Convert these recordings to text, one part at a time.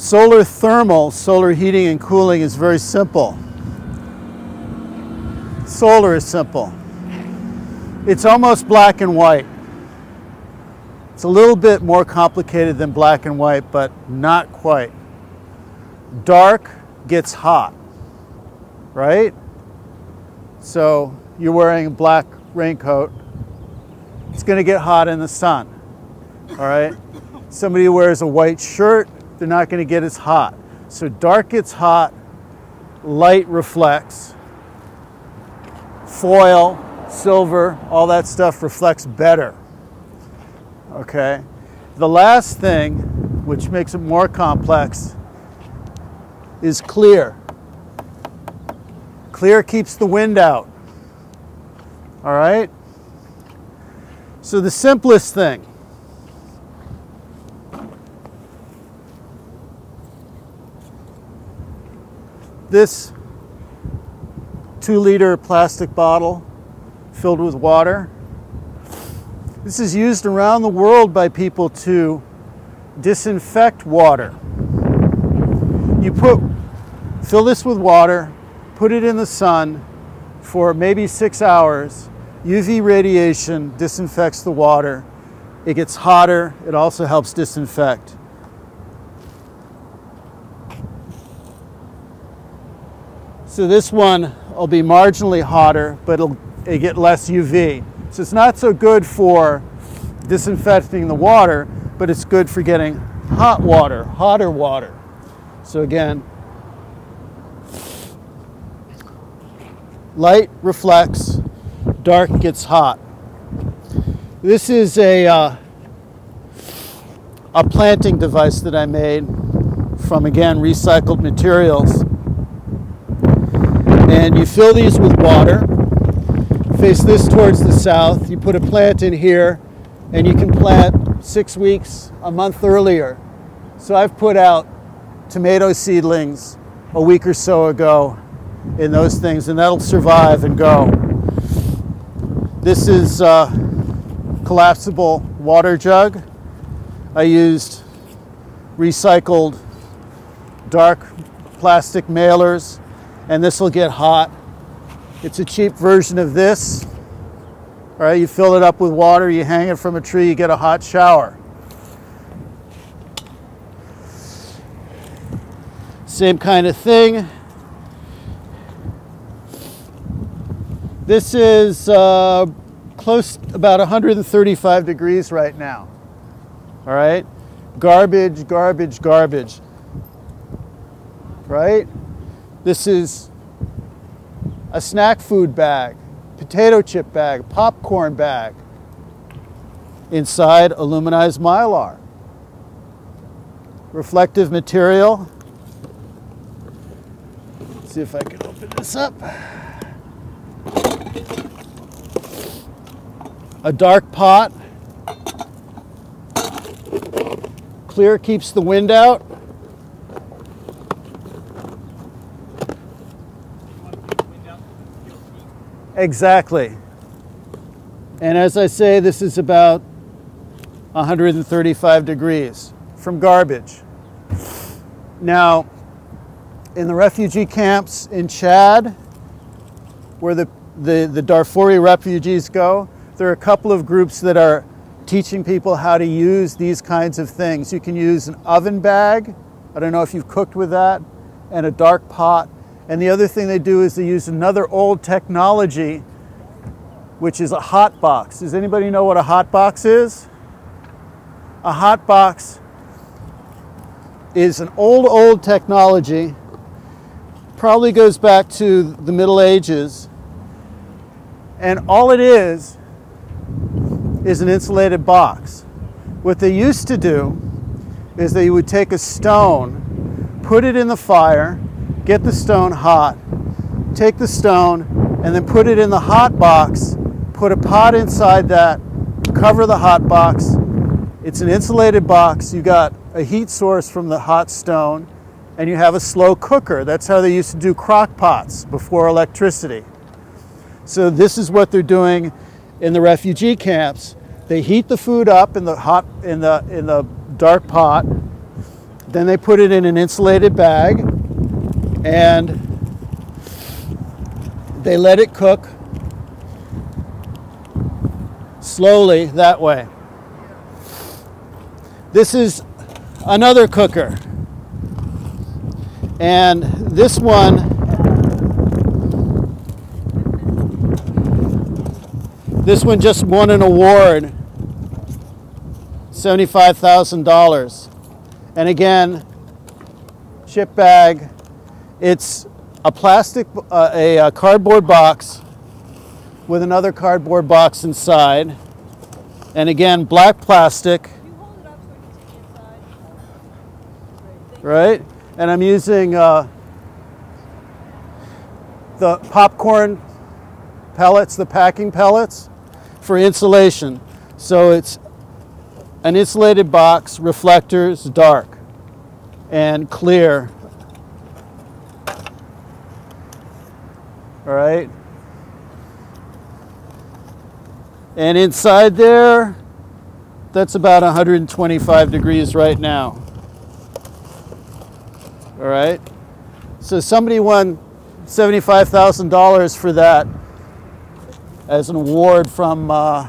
Solar thermal, solar heating and cooling is very simple. Solar is simple. It's almost black and white. It's a little bit more complicated than black and white, but not quite. Dark gets hot, right? So you're wearing a black raincoat. It's going to get hot in the sun, all right? Somebody wears a white shirt, they're not going to get as hot. So dark gets hot, light reflects, foil, silver, all that stuff reflects better. Okay? The last thing, which makes it more complex, is clear. Clear keeps the wind out. All right? So the simplest thing this two liter plastic bottle filled with water this is used around the world by people to disinfect water. You put, fill this with water, put it in the sun for maybe six hours. UV radiation disinfects the water. It gets hotter. It also helps disinfect. So this one will be marginally hotter, but it'll, it'll get less UV. So it's not so good for disinfecting the water, but it's good for getting hot water, hotter water. So again, light reflects, dark gets hot. This is a, uh, a planting device that I made from, again, recycled materials. And you fill these with water face this towards the south. You put a plant in here and you can plant six weeks, a month earlier. So I've put out tomato seedlings a week or so ago in those things and that'll survive and go. This is a collapsible water jug. I used recycled dark plastic mailers and this will get hot it's a cheap version of this. All right, you fill it up with water, you hang it from a tree, you get a hot shower. Same kind of thing. This is uh, close, about 135 degrees right now. All right? Garbage, garbage, garbage. Right? This is a snack food bag, potato chip bag, popcorn bag, inside aluminized mylar. Reflective material. Let's see if I can open this up. A dark pot. Clear keeps the wind out. Exactly. And as I say, this is about 135 degrees from garbage. Now, in the refugee camps in Chad, where the, the, the Darfuri refugees go, there are a couple of groups that are teaching people how to use these kinds of things. You can use an oven bag, I don't know if you've cooked with that, and a dark pot and the other thing they do is they use another old technology, which is a hot box. Does anybody know what a hot box is? A hot box is an old, old technology, probably goes back to the Middle Ages. And all it is, is an insulated box. What they used to do is they would take a stone, put it in the fire, get the stone hot, take the stone, and then put it in the hot box, put a pot inside that, cover the hot box. It's an insulated box. You got a heat source from the hot stone, and you have a slow cooker. That's how they used to do crock pots before electricity. So this is what they're doing in the refugee camps. They heat the food up in the hot in the in the dark pot. Then they put it in an insulated bag and they let it cook slowly that way. This is another cooker. And this one this one just won an award $75,000. And again, chip bag. It's a plastic, uh, a, a cardboard box with another cardboard box inside. And again, black plastic. Right? And I'm using uh, the popcorn pellets, the packing pellets, for insulation. So it's an insulated box, reflectors, dark and clear. All right. And inside there, that's about 125 degrees right now. All right. So somebody won $75,000 for that as an award from uh,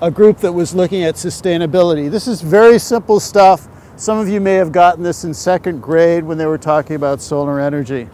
a group that was looking at sustainability. This is very simple stuff. Some of you may have gotten this in second grade when they were talking about solar energy.